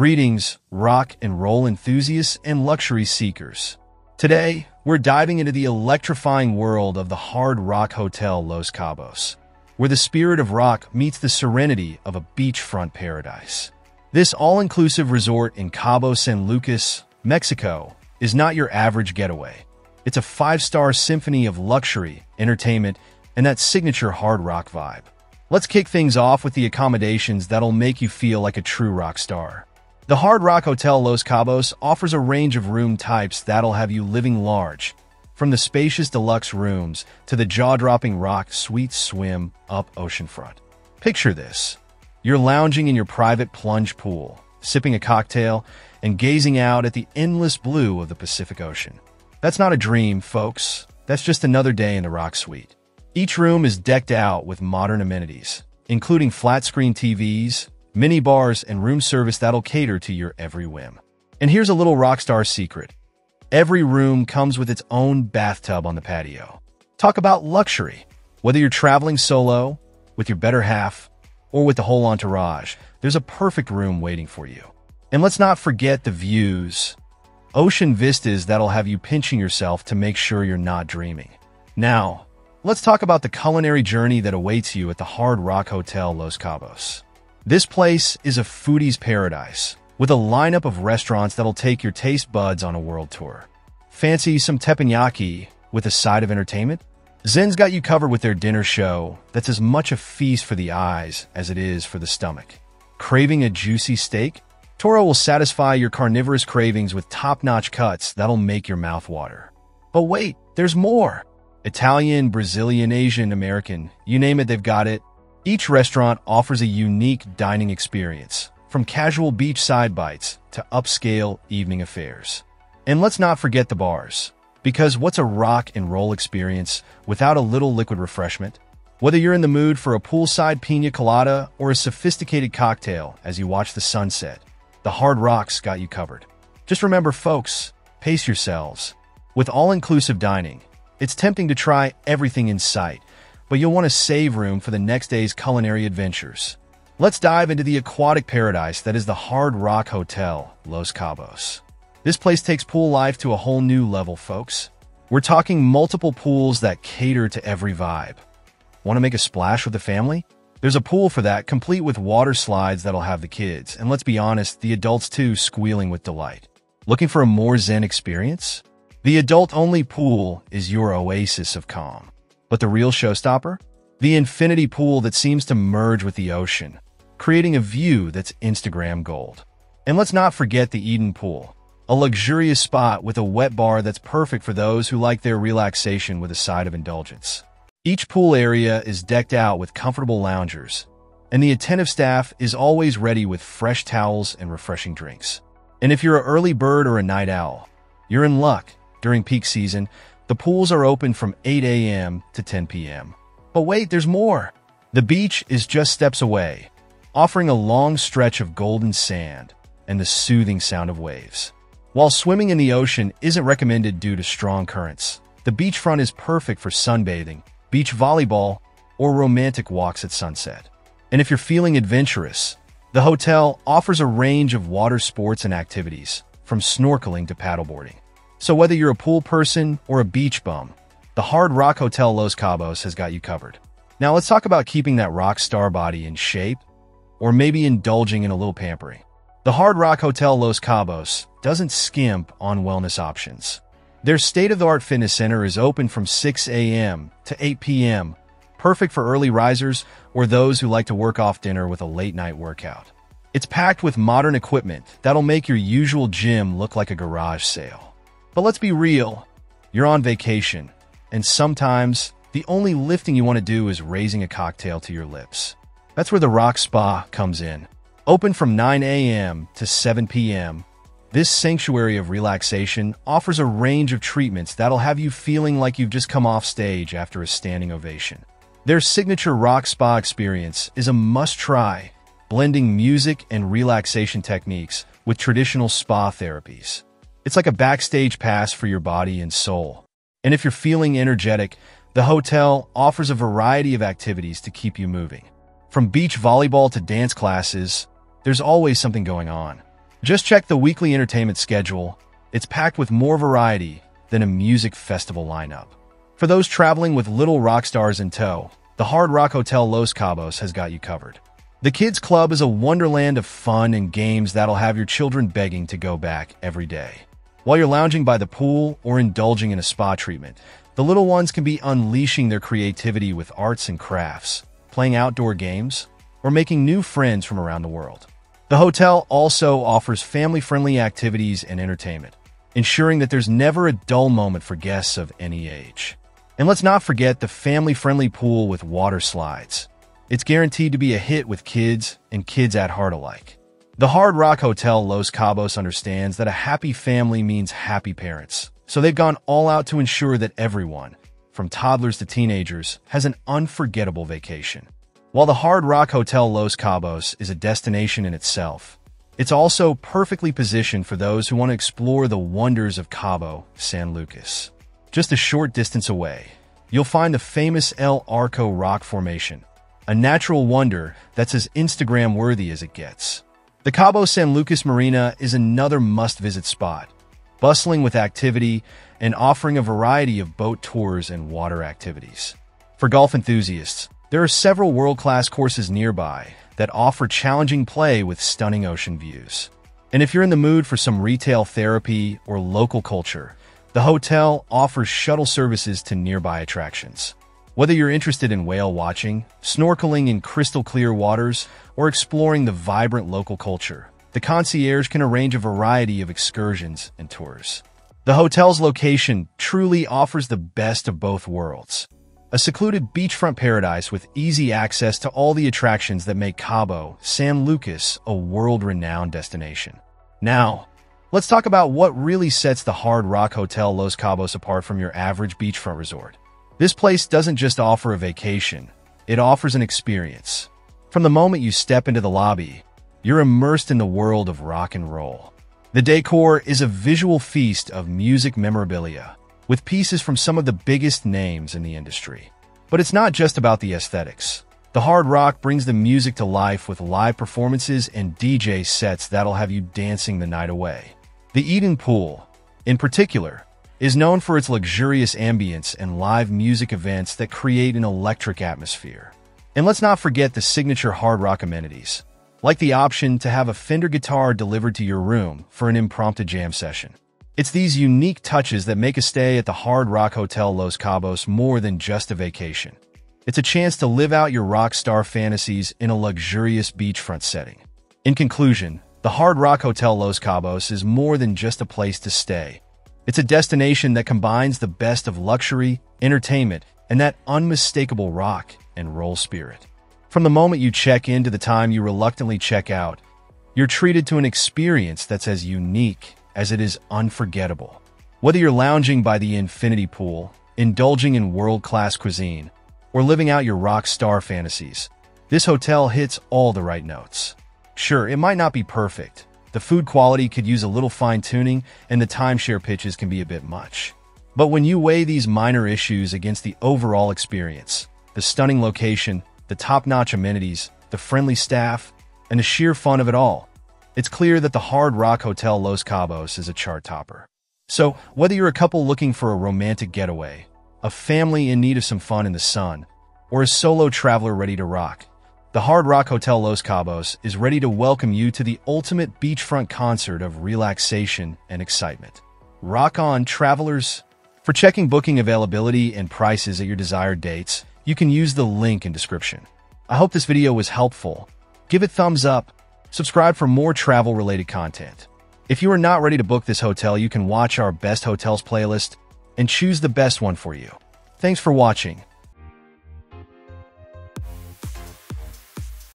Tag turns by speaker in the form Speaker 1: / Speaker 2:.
Speaker 1: Greetings, rock and roll enthusiasts and luxury seekers. Today, we're diving into the electrifying world of the Hard Rock Hotel Los Cabos, where the spirit of rock meets the serenity of a beachfront paradise. This all-inclusive resort in Cabo San Lucas, Mexico, is not your average getaway. It's a five-star symphony of luxury, entertainment, and that signature hard rock vibe. Let's kick things off with the accommodations that'll make you feel like a true rock star. The Hard Rock Hotel Los Cabos offers a range of room types that'll have you living large, from the spacious deluxe rooms to the jaw-dropping rock suite swim up oceanfront. Picture this. You're lounging in your private plunge pool, sipping a cocktail, and gazing out at the endless blue of the Pacific Ocean. That's not a dream, folks. That's just another day in the Rock Suite. Each room is decked out with modern amenities, including flat-screen TVs, mini bars, and room service that'll cater to your every whim. And here's a little rockstar secret. Every room comes with its own bathtub on the patio. Talk about luxury. Whether you're traveling solo, with your better half, or with the whole entourage, there's a perfect room waiting for you. And let's not forget the views. Ocean vistas that'll have you pinching yourself to make sure you're not dreaming. Now, let's talk about the culinary journey that awaits you at the Hard Rock Hotel Los Cabos. This place is a foodie's paradise, with a lineup of restaurants that'll take your taste buds on a world tour. Fancy some teppanyaki with a side of entertainment? Zen's got you covered with their dinner show that's as much a feast for the eyes as it is for the stomach. Craving a juicy steak? Toro will satisfy your carnivorous cravings with top-notch cuts that'll make your mouth water. But wait, there's more! Italian, Brazilian, Asian, American, you name it, they've got it. Each restaurant offers a unique dining experience, from casual beachside bites to upscale evening affairs. And let's not forget the bars, because what's a rock and roll experience without a little liquid refreshment? Whether you're in the mood for a poolside pina colada or a sophisticated cocktail as you watch the sunset, the Hard Rocks got you covered. Just remember, folks, pace yourselves. With all-inclusive dining, it's tempting to try everything in sight, but you'll want to save room for the next day's culinary adventures. Let's dive into the aquatic paradise that is the Hard Rock Hotel, Los Cabos. This place takes pool life to a whole new level, folks. We're talking multiple pools that cater to every vibe. Want to make a splash with the family? There's a pool for that, complete with water slides that'll have the kids, and let's be honest, the adults too squealing with delight. Looking for a more zen experience? The adult-only pool is your oasis of calm. But the real showstopper? The infinity pool that seems to merge with the ocean, creating a view that's Instagram gold. And let's not forget the Eden Pool, a luxurious spot with a wet bar that's perfect for those who like their relaxation with a side of indulgence. Each pool area is decked out with comfortable loungers, and the attentive staff is always ready with fresh towels and refreshing drinks. And if you're an early bird or a night owl, you're in luck. During peak season, the pools are open from 8 a.m. to 10 p.m. But wait, there's more. The beach is just steps away, offering a long stretch of golden sand and the soothing sound of waves. While swimming in the ocean isn't recommended due to strong currents, the beachfront is perfect for sunbathing, beach volleyball, or romantic walks at sunset. And if you're feeling adventurous, the hotel offers a range of water sports and activities, from snorkeling to paddleboarding. So whether you're a pool person or a beach bum, the Hard Rock Hotel Los Cabos has got you covered. Now let's talk about keeping that rock star body in shape, or maybe indulging in a little pampering. The Hard Rock Hotel Los Cabos doesn't skimp on wellness options. Their state-of-the-art fitness center is open from 6 a.m. to 8 p.m., perfect for early risers or those who like to work off dinner with a late-night workout. It's packed with modern equipment that'll make your usual gym look like a garage sale. But let's be real. You're on vacation, and sometimes the only lifting you want to do is raising a cocktail to your lips. That's where the Rock Spa comes in. Open from 9 a.m. to 7 p.m., this sanctuary of relaxation offers a range of treatments that'll have you feeling like you've just come off stage after a standing ovation. Their signature rock spa experience is a must-try, blending music and relaxation techniques with traditional spa therapies. It's like a backstage pass for your body and soul. And if you're feeling energetic, the hotel offers a variety of activities to keep you moving. From beach volleyball to dance classes, there's always something going on. Just check the weekly entertainment schedule. It's packed with more variety than a music festival lineup. For those traveling with little rock stars in tow, the Hard Rock Hotel Los Cabos has got you covered. The Kids Club is a wonderland of fun and games that'll have your children begging to go back every day. While you're lounging by the pool or indulging in a spa treatment, the little ones can be unleashing their creativity with arts and crafts, playing outdoor games, or making new friends from around the world. The hotel also offers family-friendly activities and entertainment, ensuring that there's never a dull moment for guests of any age. And let's not forget the family-friendly pool with water slides, it's guaranteed to be a hit with kids and kids at heart alike. The Hard Rock Hotel Los Cabos understands that a happy family means happy parents, so they've gone all out to ensure that everyone, from toddlers to teenagers, has an unforgettable vacation. While the Hard Rock Hotel Los Cabos is a destination in itself, it's also perfectly positioned for those who want to explore the wonders of Cabo San Lucas. Just a short distance away, you'll find the famous El Arco rock formation, a natural wonder that's as Instagram worthy as it gets. The Cabo San Lucas Marina is another must-visit spot, bustling with activity and offering a variety of boat tours and water activities. For golf enthusiasts, there are several world-class courses nearby that offer challenging play with stunning ocean views. And if you're in the mood for some retail therapy or local culture, the hotel offers shuttle services to nearby attractions. Whether you're interested in whale watching, snorkeling in crystal clear waters, or exploring the vibrant local culture, the concierge can arrange a variety of excursions and tours. The hotel's location truly offers the best of both worlds. A secluded beachfront paradise with easy access to all the attractions that make Cabo San Lucas a world-renowned destination. Now, let's talk about what really sets the Hard Rock Hotel Los Cabos apart from your average beachfront resort. This place doesn't just offer a vacation, it offers an experience. From the moment you step into the lobby, you're immersed in the world of rock and roll. The decor is a visual feast of music memorabilia, with pieces from some of the biggest names in the industry. But it's not just about the aesthetics. The Hard Rock brings the music to life with live performances and DJ sets that'll have you dancing the night away. The Eden Pool, in particular, is known for its luxurious ambience and live music events that create an electric atmosphere. And let's not forget the signature hard rock amenities, like the option to have a Fender guitar delivered to your room for an impromptu jam session. It's these unique touches that make a stay at the Hard Rock Hotel Los Cabos more than just a vacation. It's a chance to live out your rock star fantasies in a luxurious beachfront setting. In conclusion, the Hard Rock Hotel Los Cabos is more than just a place to stay. It's a destination that combines the best of luxury, entertainment, and that unmistakable rock and roll spirit. From the moment you check in to the time you reluctantly check out, you're treated to an experience that's as unique as it is unforgettable. Whether you're lounging by the infinity pool, indulging in world-class cuisine, or living out your rock star fantasies, this hotel hits all the right notes. Sure, it might not be perfect, the food quality could use a little fine-tuning, and the timeshare pitches can be a bit much. But when you weigh these minor issues against the overall experience, the stunning location, the top-notch amenities, the friendly staff, and the sheer fun of it all, it's clear that the Hard Rock Hotel Los Cabos is a chart topper. So, whether you're a couple looking for a romantic getaway, a family in need of some fun in the sun, or a solo traveler ready to rock, the Hard Rock Hotel Los Cabos is ready to welcome you to the ultimate beachfront concert of relaxation and excitement. Rock on, travelers! For checking booking availability and prices at your desired dates, you can use the link in description. I hope this video was helpful. Give it thumbs up, subscribe for more travel-related content. If you are not ready to book this hotel, you can watch our Best Hotels playlist and choose the best one for you. Thanks for watching.